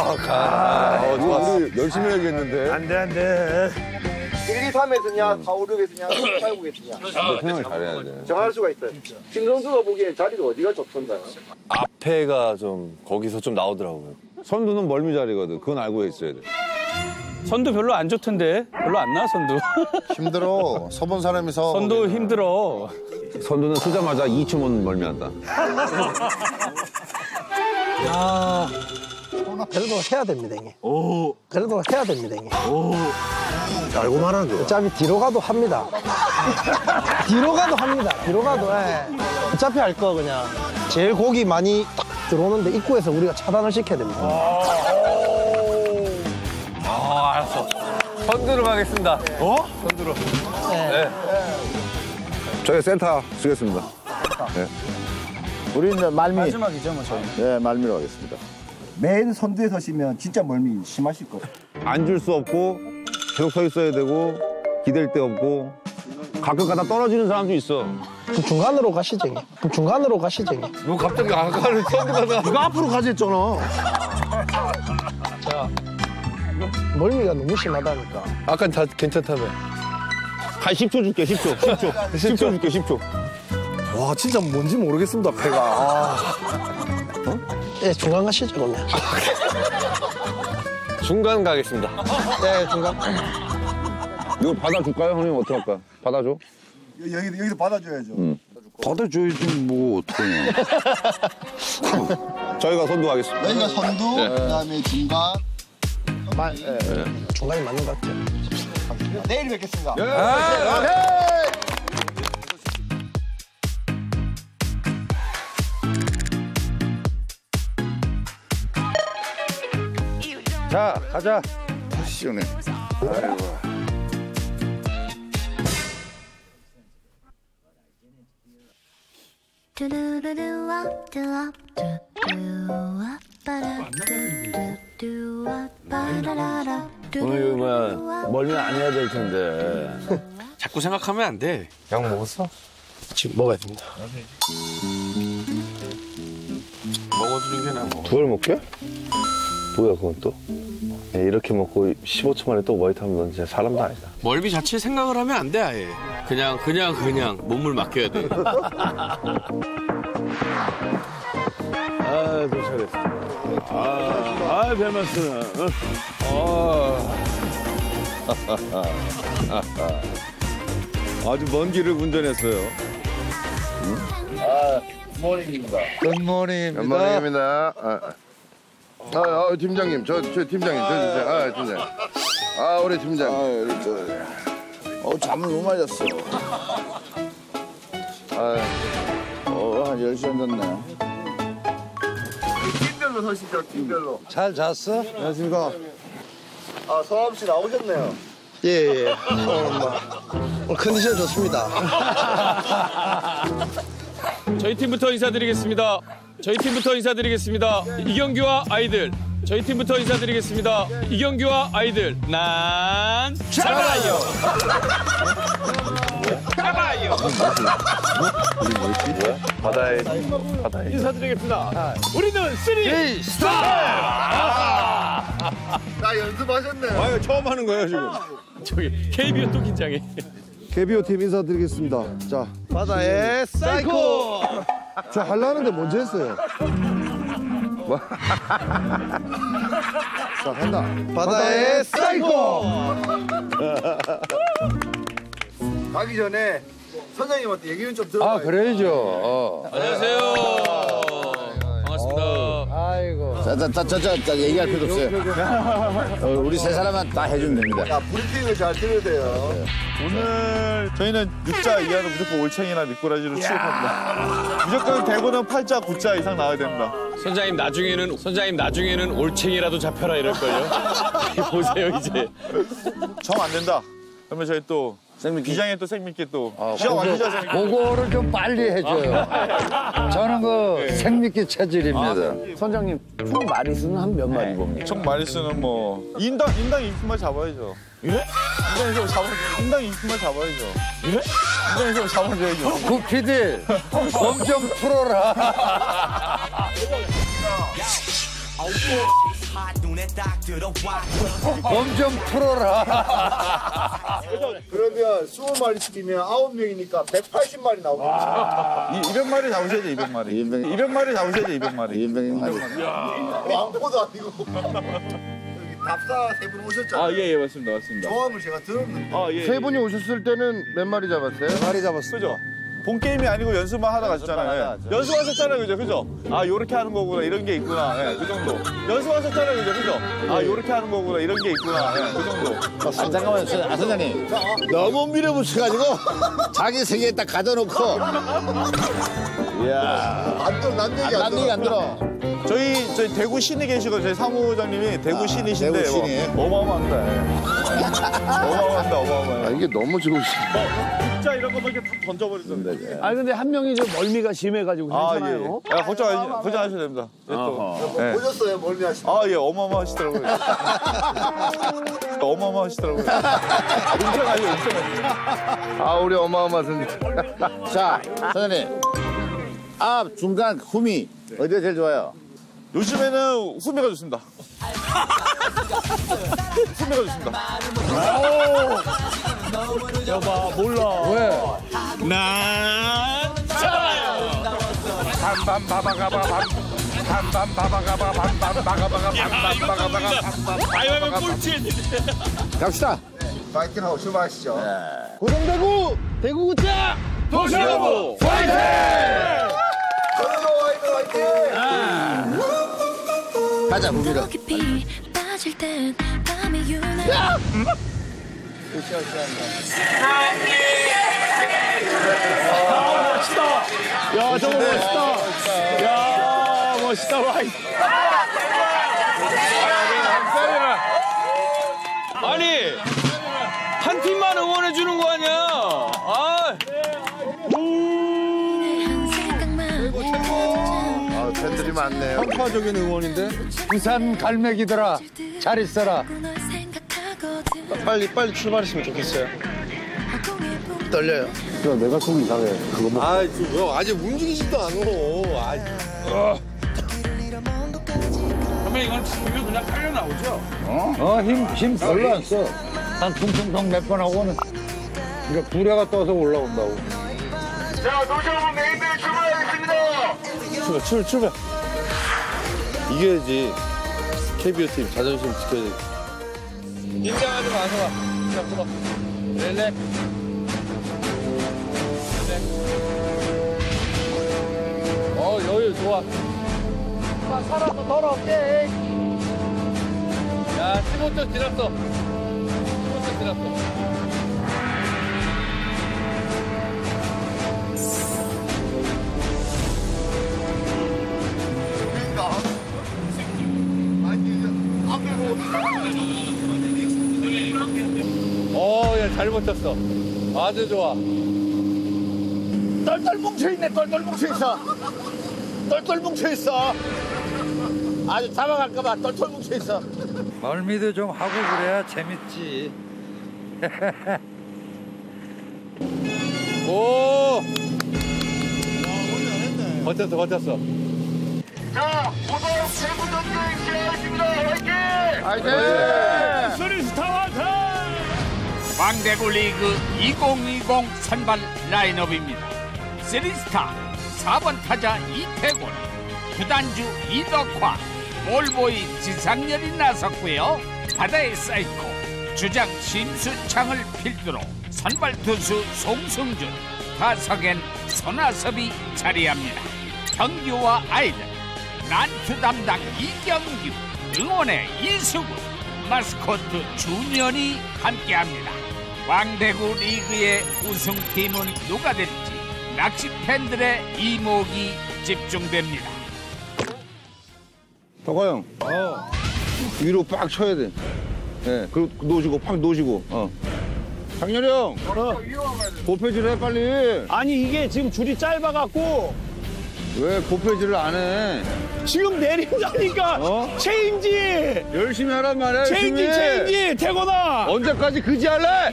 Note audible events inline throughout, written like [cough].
아, 가. 어, 좋았어. 우리 열심히 해야겠는데. 안 돼, 안 돼. 1, 2, 3에 쓰냐, 4, 5, 6에 쓰냐, 8, 9에 쓰냐. 생각을 잘해야 돼. 정할 수가 있어요. 김 선수가 보기엔 자리가 어디가 좋던가요? 앞에가 좀 거기서 좀 나오더라고요. 선두는 멀미 자리거든. 그건 알고 있어야 돼. 선두 별로 안 좋던데. 별로 안 나, 선두. [laughs] 힘들어. 서본 사람이 서. 선두 힘들어. 선두는 쓰자마자 2초면 멀미한다. [laughs] 그래도 해야 됩니다, 형님. 그래도 해야 됩니다, 형님. 알고 말하는 거. 어차피 뒤로 가도 합니다. 뒤로 가도 합니다. 뒤로 가도, 예. 어차피 할 거 그냥. 제일 고기 많이 딱 들어오는데 입구에서 우리가 차단을 시켜야 됩니다. 아, 알았어. 선두로 가겠습니다. 어? 선두로. 저희 센터 쓰겠습니다. 우리 이제 말미. 마지막이죠, 뭐 저희. 네, 말미로 가겠습니다. 맨 선두에 서시면 진짜 멀미 심하실 거예요. 앉을 수 없고 계속 서 있어야 되고 기댈 데 없고 가끔 가다 떨어지는 사람도 있어. 그럼 중간으로 형님. 그럼 중간으로 형님. 너 갑자기 선두 가다. 네가 앞으로 가지 했잖아. 멀미가 너무 심하다니까. 아까 다 괜찮다며. 한 10초 줄게, 10초. 10초. 10초 줄게, 10초. 와, 진짜 뭔지 모르겠습니다, 배가. 아. 예, 중간 가시죠, 그러면. [laughs] 중간 가겠습니다. 예, 중간. 이거 받아줄까요, 형님? 어떡할까? 받아줘? 여기, 여기도 받아줘야죠. 받아줘야지, 뭐, 어떡하냐. [laughs] 저희가 선두하겠습니다. 여기가 선두, 그 다음에 중간. 말, 예. 중간이 맞는 것 같아요. 내일 뵙겠습니다. 자, 가자. 시원해. Da da do 오늘 뭐야, 멀미는 안 해야 될 텐데. 자꾸 생각하면 안 돼. 약 먹었어? 지금 먹어야 됩니다. 먹어주는 게 나아. 그걸 먹게? 뭐야, 그건 또? 야, 이렇게 먹고 15초 만에 또 머리 타면 넌 진짜 사람도 아니다. 멀미 자체 생각을 하면 안 돼, 아예. 그냥, 그냥, 그냥 몸을 맡겨야 돼. [laughs] 아, 도착했어. 아, 아, 별 말씀. [laughs] 아주 먼 길을 운전했어요. Good morning입니다. 연말입니다. 아, 아, 아, 팀장님, 저, 저 팀장님, 저 팀장, 아, 팀장. 아, 우리 팀장. 아, 우리 저. 어, 잠을 너무 많이 잤어. 아, 어, 한 10시 안 잤네. 팀별로 서시죠, 팀별로. 잘 잤어? 안녕하십니까. 아, 서암 씨 나오셨네요. 예, 예. 뭐, 오늘 컨디션 좋습니다. 저희 팀부터 인사드리겠습니다. 저희 팀부터 인사드리겠습니다. 이경규와 아이들. 저희 팀부터 인사드리겠습니다. 이경규와 아이들. 난 잡아요. 잡아요. 바다에, 바다에. 인사드리겠습니다. 우리는 Three Star. 나 연습하셨네요. 아유, 처음 하는 거예요, 지금. 저기 KBO 또 긴장해. KBO 팀 인사드리겠습니다. 자, 바다의 사이코! 저 하려는데 먼저 했어요. [laughs] 자, 간다. 바다의 사이코! 가기 전에 선생님한테 얘기는 좀 들어봐요. 아, 그래야죠. 어. 안녕하세요. 아이고. 자, 자, 자, 자, 자, 자, 얘기할 필요 없어요. 어, 우리 세 사람만 다 해주면 됩니다. 야, 브리핑을 잘 들어야 돼요. 오늘 저희는 6자 이하는 무조건 올챙이나 미꾸라지로 취급합니다. 무조건 대구는 8자, 9자 이상 나와야 됩니다. 선장님 나중에는 선장님 나중에는 올챙이라도 잡혀라 이럴걸요. [laughs] 보세요 이제. 정 안 된다. 그러면 저희 또 비장의 또 생미끼 또 완전 생미끼. 그거를 좀 빨리 해줘요. 저는 그 생미끼 체질입니다. 선장님, 총 마리수는 한 몇 마리 봅니까? 총 마리수는 뭐 인당 인당 20만 잡아야죠. 예? 인당에서 잡아 인당 20만 잡아야죠. 예? 인당에서 잡아줘야죠. 그 PD, 엄청 풀어라. [laughs] 몸좀 풀어라. 그러면 20마리 시키면 9명이니까 180마리 나오겠죠. 이 200마리 잡으셔야죠 200마리 200마리 잡으셔야죠 200마리 왕포도 아니고. 답사 세 분 오셨잖아요. 아 예 예 맞습니다 맞습니다 조합을 제가 들었는데. 아예 세 분이 오셨을 때는 몇 마리 잡았어요? 마리 잡았어요. 그죠? 본 게임이 아니고 연습만 하다 가셨잖아요. 예. 연습하셨잖아요, 그죠? 그죠? 아, 요렇게 하는 거구나, 이런 게 있구나. 예, 그 정도. 연습하셨잖아요, 그죠? 그죠? 아, 요렇게 하는 거구나, 이런 게 있구나. 예, 그 정도. 아, 잠깐만, 아, 선장님. 너무 밀어붙여가지고 자기 세계에 딱 가둬놓고. 이야. 안 들어, 난 얘기 안난 들어. 얘기 안 들어. 저희, 저희 대구 신이 계시고, 저희 사무장님이 대구 신이신데. 대구 신이. 뭐, 어마어마합니다. 예. 어마어마합니다, 어마어마해요. 아, 이게 너무 좋으시 네. 진짜 이런 거 이렇게 다 던져버리던데. 아 근데 한 명이 좀 멀미가 심해가지고 아, 예. 괜찮아요. 예. 야, 걱정하시, 걱정 하셔도 됩니다. 예, 또. 예. 보셨어요, 멀미 하시 아, 예, 어마어마하시더라고요. [laughs] 어마어마하시더라고요. 인정하죠, 인정하죠. 아, 우리 어마어마하신. [laughs] 자, 선장님. 앞, 중간, 후미. 어디가 제일 좋아요? 요즘에는 후미가 좋습니다. [laughs] 후미가 좋습니다. 여봐 몰라. 왜? 난 살아요. 아이고 꼴찌. 갑시다. 파이팅 하고 출발하시죠. 고령대구 대구 구자 도시여보 저도 화이팅 화이팅! 가자, 후미를. 깊이 빠질 땐 밤이 유난 야 저거 멋있다. 야 멋있다 와. 아니 한 팀만 응원해 주는 거 아니야? 아, 아, 팬들이 많네요. 평파적인 응원인데? 부산 갈매기들아, 잘 있어라. 빨리 빨리 출발했으면 좋겠어요. 떨려요. 야, 내가 속이 이상해. 그거 뭐. 아, 형 아직 움직이지도 않어. 아, 그러면 이건 지금 그냥 깔려 나오죠? 어, 힘, 힘 별로 안 써. 한 퉁퉁퉁 몇 번 하고는. 이제 구레가 떠서 올라온다고. 자, 도시오브 메인들 출발하겠습니다. 출발, 출, 출발. 이겨야지. KBO 팀 자존심 지켜야지. 긴장하지 마서 와. 자, 풀어. 렐레. 어, 여유 좋아. 살아서 더럽게. 야, 15초 지났어. 15초 지났어. 어, 야, 잘 버텼어. 아주 좋아. 똘똘 뭉쳐있네, 똘똘 뭉쳐있어. 똘똘 뭉쳐있어. 아주 잡아갈까봐 똘똘 뭉쳐있어. 멀미도 좀 하고 그래야 재밌지. [laughs] 오! 버텼어, 버텼어. 자, 고성 대구 전쟁 시작하겠습니다. 화이팅! 왕대구 리그 2020 선발 라인업입니다. Three Star 4번 타자 이태곤, 구단주 이덕화, 볼보이 지상렬이 나섰고요. 바다의 사이코, 주장 심수창을 필두로 선발 투수 송승준, 타석엔 손아섭이 자리합니다. 경규와 아이들, 난투 담당 이경규, 응원의 이수근, 마스코트 준현이 함께합니다. 왕대구 리그의 우승팀은 누가 될지 낚시 팬들의 이목이 집중됩니다. 덕화 형. 위로 빡 쳐야 돼. 예, 그리고 놓으시고, 팍 놓으시고, 어. 장렬이 형. 고패질 해, 빨리. 아니 이게 지금 줄이 짧아갖고 왜 고패질을 안 해? 지금 내린다니까. 어? 체인지. 열심히 하란 말이야, 체인지 열심히. 체인지 대고나. 언제까지 그지 할래?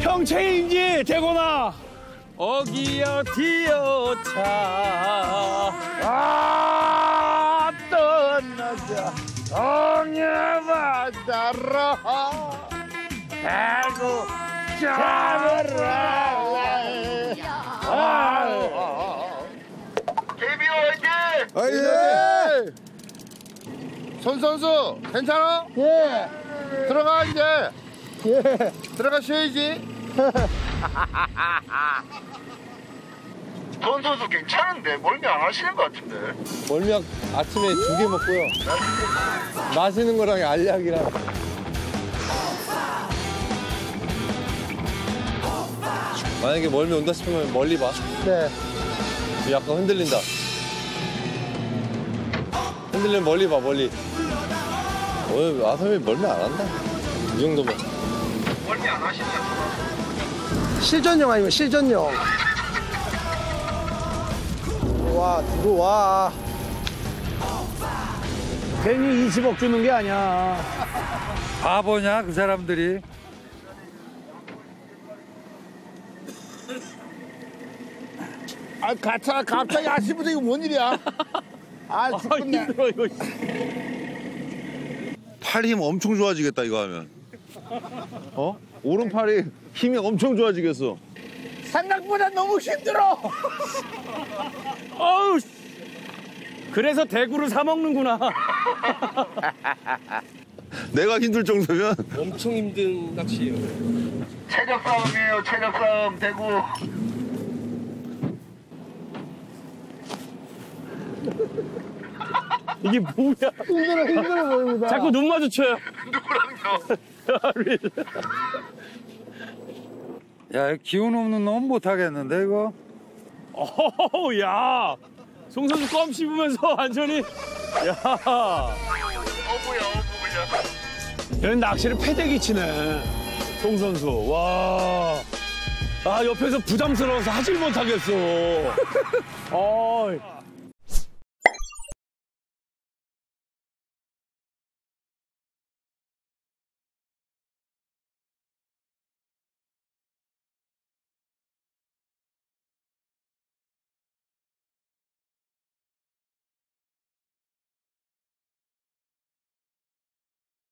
형 체인지 대고나. 어기여 디어 차. 아 떠나자 동해바다로 대구 잡아라 아, 예. 손 선수 괜찮아? 예. 들어가 이제. 예. 들어가 쉬어야지. 돈 [laughs] 선수 괜찮은데 멀미 안 하시는 것 같은데. 멀미약 아침에 두 개 먹고요. 마시는 거랑 알약이랑. 만약에 멀미 온다 싶으면 멀리 봐. 네. 약간 흔들린다. 흔들리면 멀리 봐, 멀리. 오늘 아삼이 멀미 안 한다. 이 정도면. 멀미 안 하시는 실전용 아니면 실전용. 들어와, 들어와. 괜히 20억 주는 게 아니야. 바보냐 그 사람들이 아, 가차, 갑자기 아침부터 이거 뭔 일이야? 아, [laughs] 죽겠네. 힘들어 이거. 팔 힘 엄청 좋아지겠다 이거 하면. 어? 오른팔이 힘이 엄청 좋아지겠어. 생각보다 너무 힘들어. 어우. 씨. 그래서 대구를 사 먹는구나. [laughs] 내가 힘들 정도면 엄청 힘든 낚시예요. 체력 싸움이에요. 체력 싸움 대구. 이게 뭐야? 힘들어, 힘들어 보입니다. 자꾸 눈 마주쳐요. 누구랑요? 야 기운 없는 놈 못하겠는데 이거 어허, 야. 송 선수 껌 씹으면서 [laughs] 완전히. 야. 어부야 어부야. 얘는 낚시를 패대기 치네. 송 선수. 와. 아, 옆에서 부담스러워서 하질 못하겠어. [laughs] 어,